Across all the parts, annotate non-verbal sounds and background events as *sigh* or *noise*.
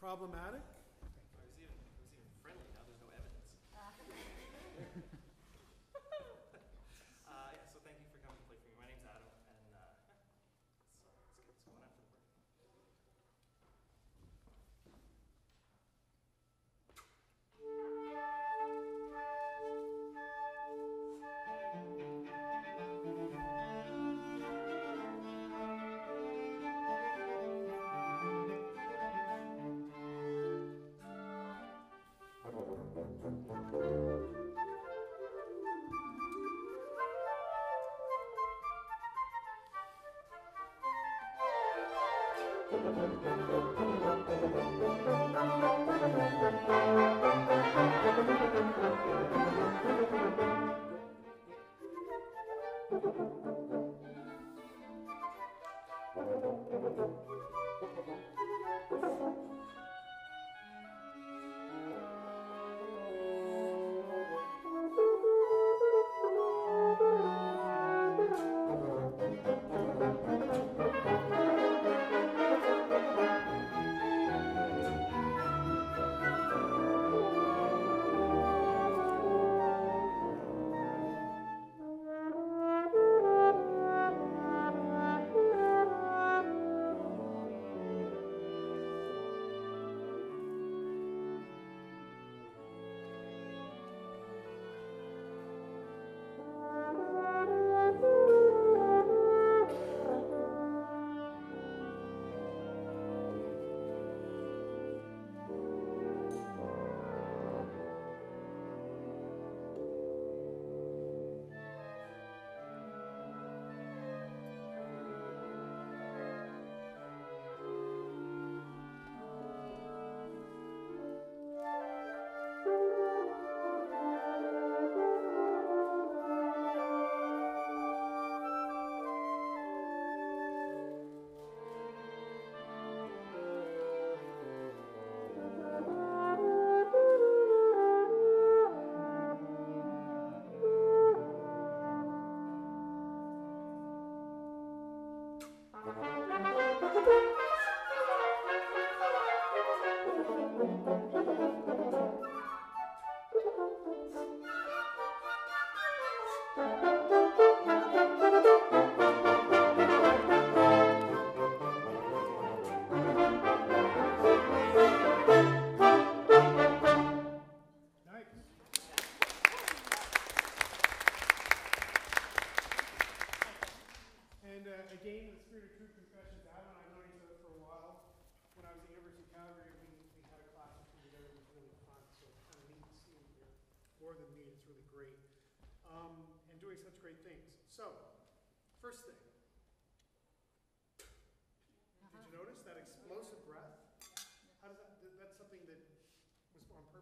problematic? Thank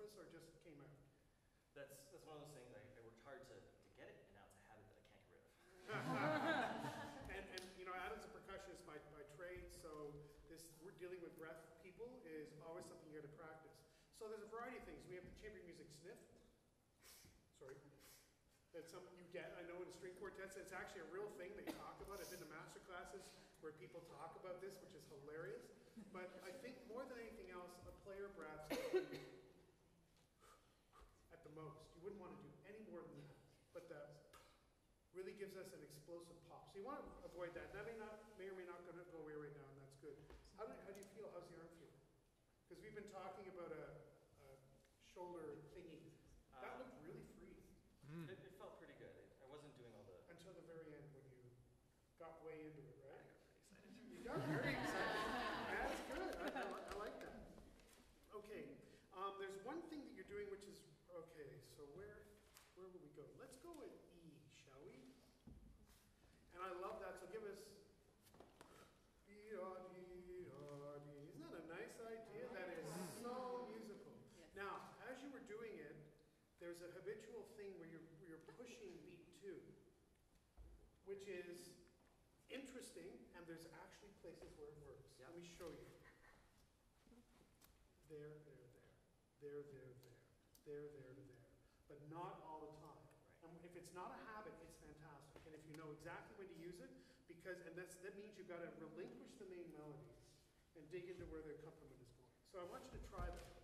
purpose or just came out? That's, that's one of those things, I, I worked hard to, to get it, and now it's a habit that I can't get rid of. *laughs* and, and you know, Adam's a percussionist by, by trade, so this we're dealing with breath people is always something you got to practice. So there's a variety of things. We have the chamber music sniff. Sorry. That's something you get, I know, in string quartets. It's actually a real thing they talk about. I've been to master classes where people talk about this, which is hilarious. But I think more than anything else, a player breath at the most. You wouldn't want to do any more than that. But that really gives us an explosive pop. So you want to avoid that. That may not, may or may not go, away right now, and that's good. How do, how do you feel? How's the arm feel? Because we've been talking about a, a shoulder thingy. That Um, looked really free It, it felt pretty good. It, I wasn't doing all the, until the very end when you got way into it, I right? got pretty excited. You got very excited. That's good. I, I, li- I like that. Okay. Um, there's one thing that you're doing which is okay. So where where will we go? Let's go with E, shall we? And I love that. So give us. Dee-da-dee-da-dee. Isn't that a nice idea? That is so musical. Now, as you were doing it, there's a habitual thing where you're, where you're pushing beat two, which is interesting, and there's actually places where it works. Let me show you. There, there, there. There, there, there. There, there there. But not all the time. And if it's not a habit, it's fantastic. And if you know exactly when to use it, because, and that's, that means you've got to relinquish the main melodies and dig into where the accompaniment is going. So I want you to try that,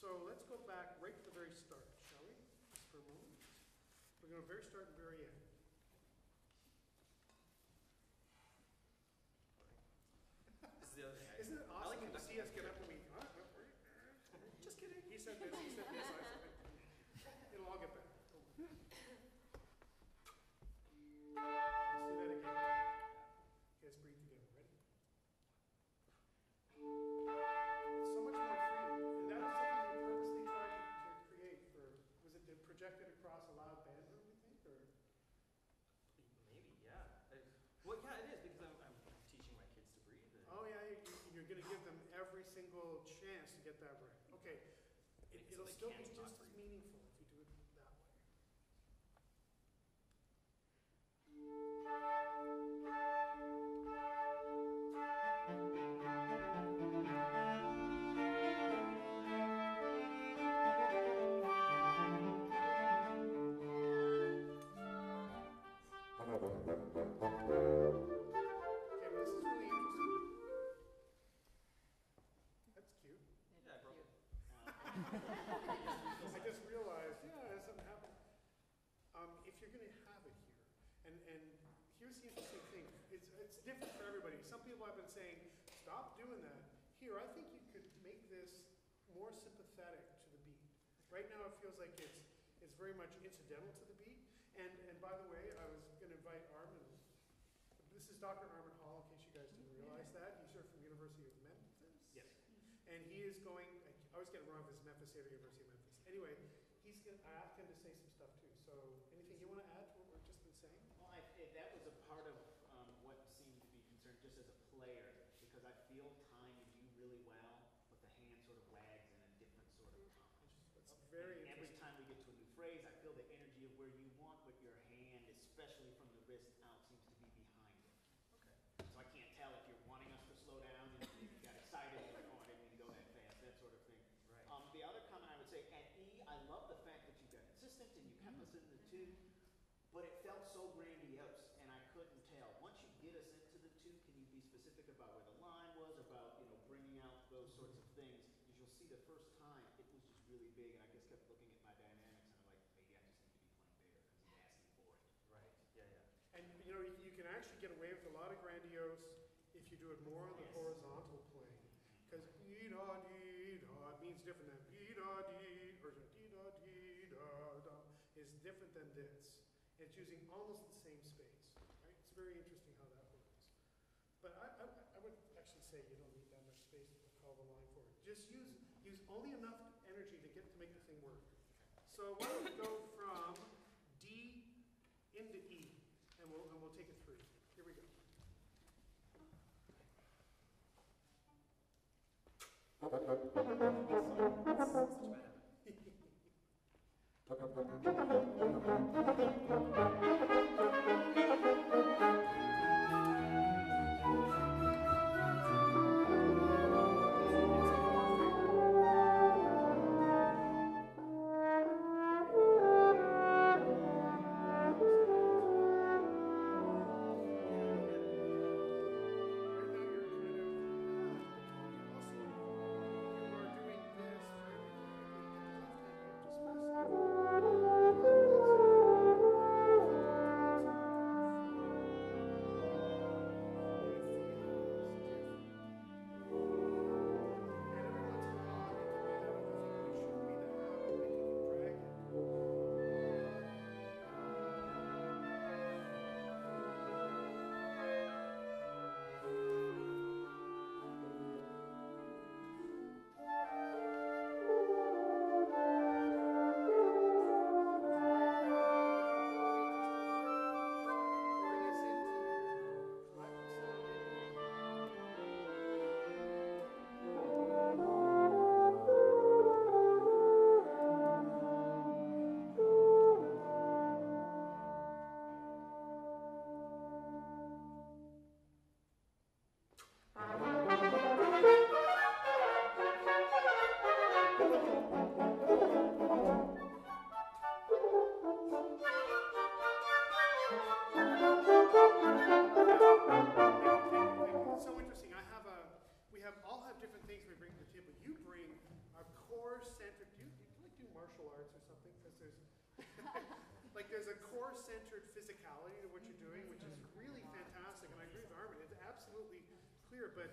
So let's go back right to the very start, shall we? Just for a moment. We're going to very start and very end. Single chance to get that right. Okay. It, it'll still be just as interesting thing, it's, it's different for everybody. Some people have been saying, stop doing that. Here, I think you could make this more sympathetic to the beat. Right now, it feels like it's, it's very much incidental to the beat. And, and by the way, I was gonna invite Armin, this is Dr. Armin Hall, in case you guys didn't mm-hmm. realize that. He's here from University of Memphis. Yes. And he is going, I always get it wrong if it's Memphis State or University of Memphis. Anyway, he's gonna, I asked him to say some stuff too. So anything you wanna add to what we've just been saying? Well, I, it- that was a part of um, what seemed to be concerned just as a player, because I feel time you do really well, but the hand sort of wags in a different sort of tone. That's very And Every time we get to a new phrase, I feel the energy of where you want, but your hand, especially from the wrist out, seems to be behind it. Okay. So I can't tell if you're wanting us to slow down, and if you got excited, you're like, oh, I didn't mean to go that fast, that sort of thing. Right. Um, the other comment I would say, at E, I love the fact that you got consistent and you kept us in the two, but it felt so grandiose, and I couldn't tell. Once you get us into the two, can you be specific about where the line was, about, you know, bringing out those sorts of things? Because you'll see the first time, it was just really big, and I just kept looking at my dynamics, and I'm like, maybe I just need to be playing bigger, because he's asking for it. Right, yeah, yeah. And you know, you, you can actually get away with a lot of grandiose if you do it more on the Yes. horizontal plane. Because dee da dee da means different than dee da dee or dee da dee da da is different than this. It's using almost the same space, right? It's very interesting how that works. But I, I, I would actually say you don't need that much space to call the line. Just use use only enough energy to get to make the thing work. So why don't we go from D into E, and we'll, and we'll take it through. Core centered physicality to what you're doing, which is really fantastic. And I agree with Armin, it's absolutely clear, but,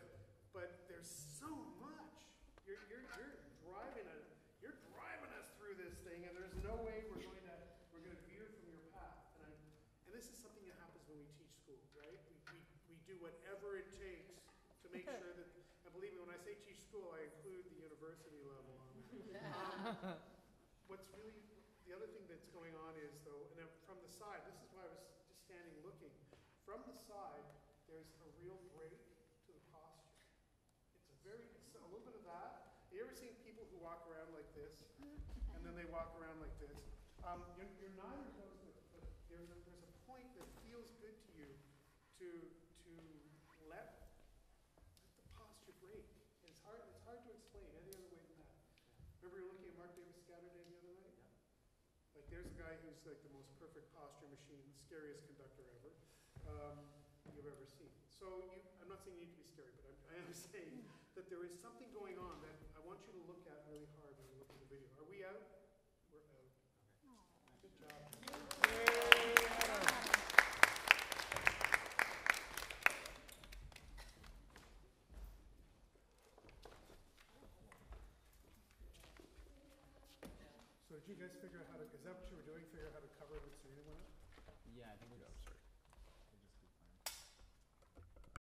but there's so much. You're, you're, you're driving a, you're driving us through this thing and there's no way we're going to, we're going to veer from your path. And I, and this is something that happens when we teach school, right? We, we, we do whatever it takes to make sure that, and believe me, when I say teach school, I include the university level. *laughs* Um, What's really, other thing that's going on is though, and from the side, this is why I was just standing looking, from the side, there's a real break to the posture. It's a very, it's a little bit of that. You ever seen people who walk around like this, and then they walk around like this? Um, you're, you're neither of those, but, there's a, there's a point that feels good to you to, to let, let the posture break. It's hard, it's hard to explain any other way than that. Remember you were looking at Mark Davis Scatterday the other night? Like, there's a guy who's like the most perfect posture machine, scariest conductor ever, um, you've ever seen. So you, I'm not saying you need to be scary, but I'm, *laughs* I am saying that there is something going on that I want you to look at really hard when you look at the video. Are we out? We're out. Good job. So did you figure out how to, is that what you were doing, figure out how to